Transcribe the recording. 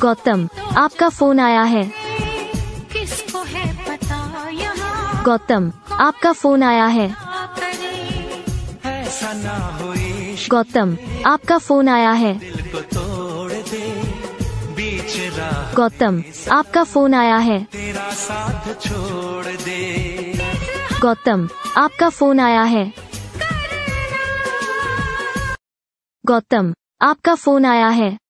गौतम आपका फ़ोन आया है। गौतम आपका फ़ोन आया है। गौतम आपका फ़ोन आया है। गौतम आपका फ़ोन आया है। गौतम आपका फ़ोन आया है। गौतम आपका फ़ोन आया है।